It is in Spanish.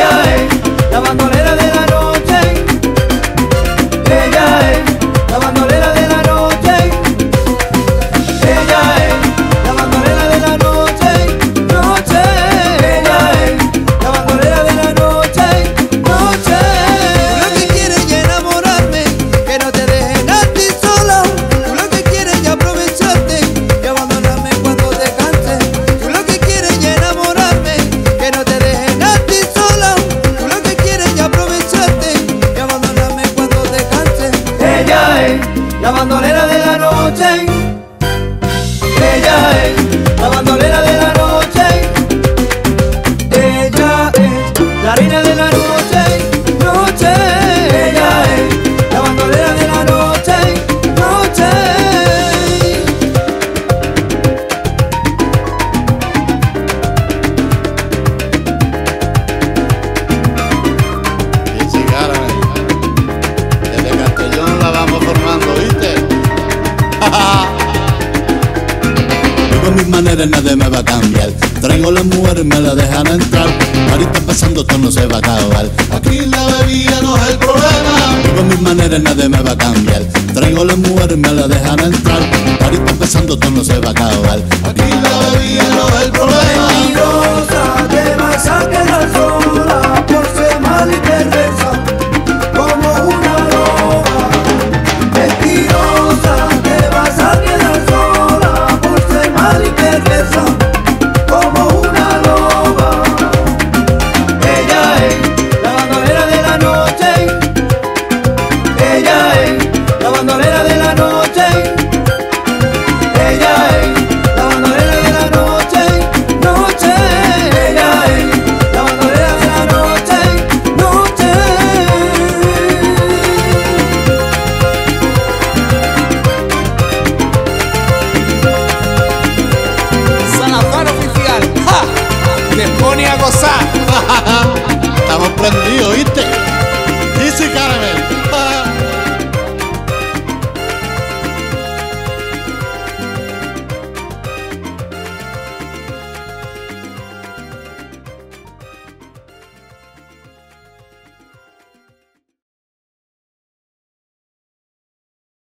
yeah. La bandolera de la noche. Ella es la bandolera. Maneras, nadie me va a cambiar. Traigo las mujeres, me la dejan entrar. Ahorita pasando, esto no se va a acabar. Aquí la bebida no es el problema. Vivo mis maneras, nadie me va a cambiar. Traigo las mujeres, me la dejan entrar. Ahorita pasando, esto no se va a acabar.